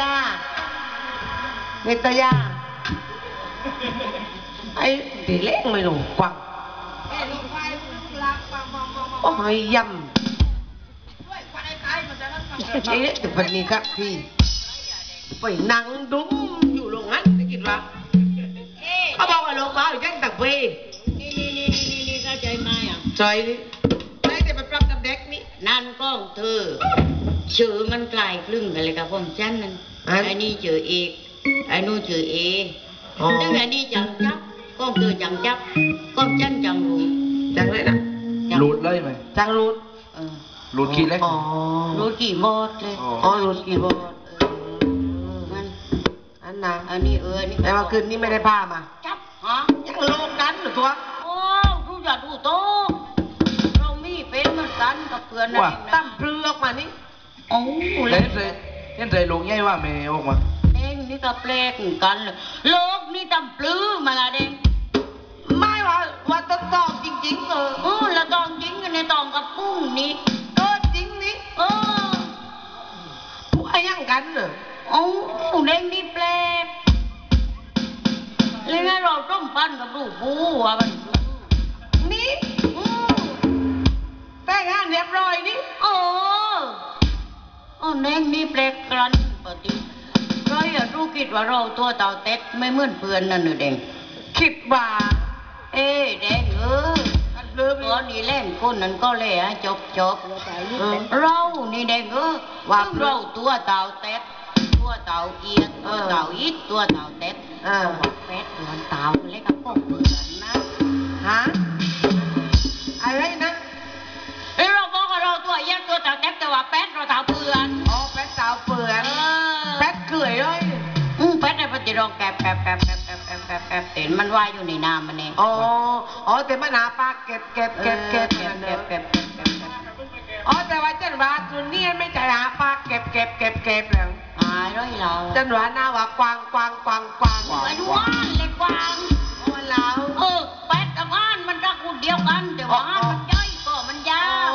ยานิตยา ไอ้ดีเล็กไม่รู้กวังโอ้ยยำไอ้เล็กแต่วันนี้ครับพี่ไปนั่งดุ้มอยู่โรงงานได้กินวะเขาบอกว่าโรงพยาบาลอยู่แค่ตักเวนี่นี่นี่นี่นี่เข้าใจไหมอะจอยนี่ได้แต่ไปปรับกับเด็กนี่นั่นก็เธอ ชื่อมันกลายคลึงกันเลยกับผมจันนั่นอัน ไอ้นี่ชื่อเอกไอ้นู่นชื่อเออ๋อซึ่งไอ้นี่จังจับก็เธอจังจับก็จันจังรู้ จังเลยนะจังหลุดเลยไหมจังรูดเออหลุดขี้เล็กอ๋อรู้กี่โมดเลยอ๋ออ๋อรูดกี่โมงมันอันนะอันนี้เออนี่แต่ว่าคืนนี้ไม่ได้ผ้ามาจับฮะ ยังโลงกันหรือตัวโอ้รู้จักรู้โตเรามีเป็นเหมือนกันกับเพื่อนนั่นเองตั้นะมพลือออกมานี่ โอ้เล่เล่นนเลยเล่นใจลุงใหญ่ว่าเมย์ออกมาเองนี่ก็แปลกเหมือนกันเลยโลกนี่ตำปลื้มมาละเด้งไม่ว่าว่าต้องตอบจริงๆเออเออแล้วตองจริงกันในตองกับปุ้งนี่เออจริงนี่เออว่ายังกันเนอะโอ้เด้งนี่แปลกเลยงั้นเราต้มปั้นกับลูกปูอะมันนี่อืมแต่งงานเรียบร้อยนี่เออเออเด้งนี่แปลกกันปฏิเราอย่ารู้คิดว่าเราตัวเต่าเต็ดไม่เหมือนเพื่อนนั่นน่ะเด้งคิดว่า เอ้ยแดงเอออันเริ่มตัวนี้เล่นคนนั้นก็เลยฮะจบจบเออเรานี่แดงเออว่าซึ่งเราตัวเต่าเต็ดตัวเต่าเอียดตัวเต่าอิดตัวเต่าเต็ดเออบอกเป็ดเหมือนเต่าเล็กกับพวกเพื่อนนะฮะ แกบแกบแกบแกบแกบแกบแกบแกบเห็นมันว่ายอยู่ในน้ำมันเองอ๋อ อ๋อแต่มันหาปลาเก็บเก็บเก็บเก็บเก็บเก็บเก็บอ๋อแต่ว่าเจันว่าตัวนี้ไม่ใช่หาปลาเก็บเก็บเก็บเก็บแล้วหายร้อยเราจันว่าหน้าว่ากวางกวางกวางกวางไอ้ดูว่านเล็กวางอ๋อแล้วเออเป็ดกับว่านมันรักคุณเดียวกันแต่ว่าว่านมันย่อยก็มันยาว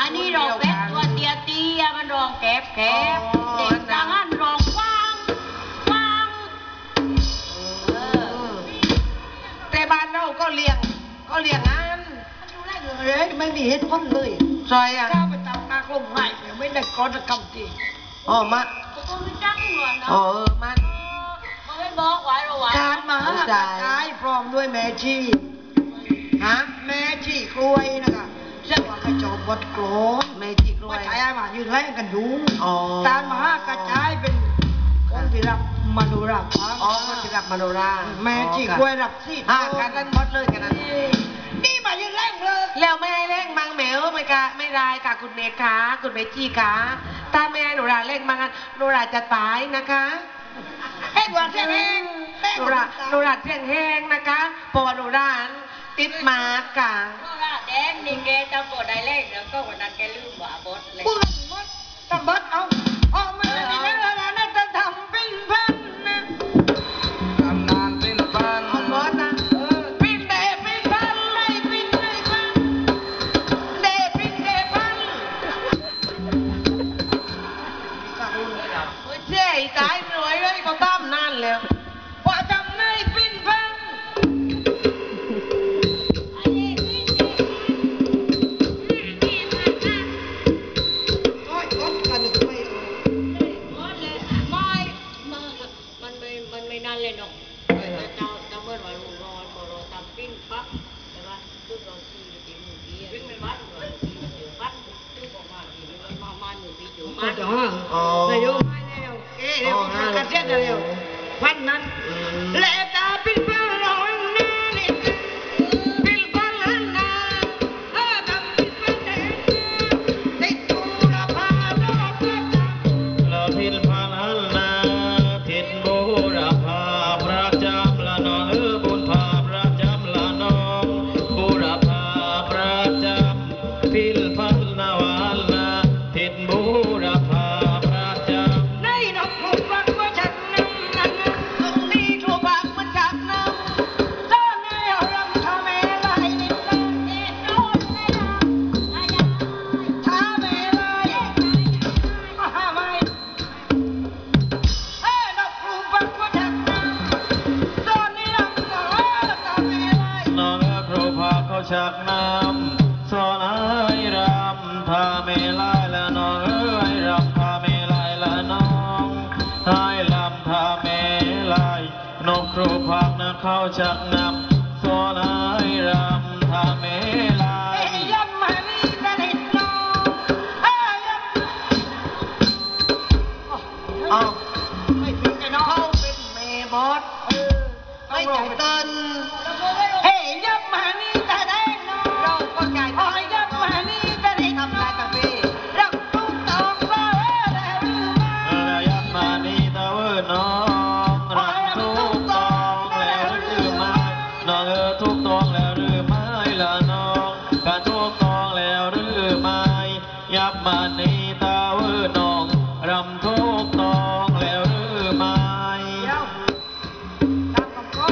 อันนี้เราเป็ดตัวเตี้ยเตี้ยมันรองแกบแกบ เลี้ยงงานเลยไม่มีเหตุผลเลยซอยอะถ้าไปตามกากลมง่ายเนี่ยไม่ได้กรกรรมจริงอ๋อมาก็ไม่จังหรอกเนาะอ๋อเออมันมันไม่บอกไว้หรอกว่าการมาหากระจายพร้อมด้วยแม่ชีฮะแม่ชีกล้วยนะคะเรียกว่ากระจกบดโกรธเมจิกด้วว่ายใช้อามายืนแรงกันดูอ๋อการมาหากระจายเป็นองค์ที่รับ มโนรารับอ๋อมัจะรับมโนราแม่จีกล้วยรับสิอ่ากันนั้นหมดเลยกันนั้นนี่มายังแรงเลยแล้วไม่ให้แรงมังแมวไม่กะไม่ได้กะคุณเมฆคะคุณเมจีคะถ้าไม่ให้หนราแรงมังหนูราจะตายนะคะแห้งว่าแห้งโนราโนราแห้งแห้งนะคะเพโนราติดมากค่ะหนราแดงนิงเกจำบทได้แรงแล้วก็วันนั้นแกลืมหว่าบดเลยบทบทจำบดเอา นไม่นานเลยเนาะแต่เจ้าเจ้าเมื่อวันรุ่งรอนพอเราทำปิ้งปั๊บใช่ปะซึ่งเราทีทีมือดีปิ้งไม่มัดเราทีมันเจอปั๊บซึ่งออกมาทีมันมามาหนึ่งปีเจอมัดจะห้างนายโยมให้แล้วเอ๊ะเดี๋ยวกระเทียมเร็วพันนั้น ชักน้ำสอนให้รำพาเมลายละน้องเอ้ยรำพาเมลายละน้องให้ลำพาเมลายนกครูพักนะเขาชักน้ำ ยับมานี่ตะเวิน้อง รำทุกตองแล้วหรือไม่เดี๋ยวตามคำข้อ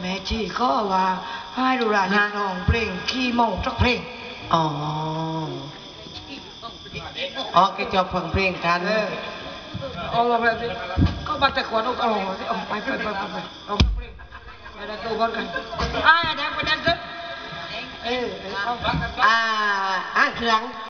แม่จีข้อว่าให้ดูรานิดน้องเพลงขี้เมาสักเพลง อ๋อ อ๋อแกจะฟังเพลงกันเออเอามาแบบนี้ก็มาแต่ขวดเอาเอาเอาไปไปไปไปไปเอาเพลงไปดันตัวก่อนกันอ่าแดงไปดันซึ เออเออเอาอ่าอ่านเครื่อง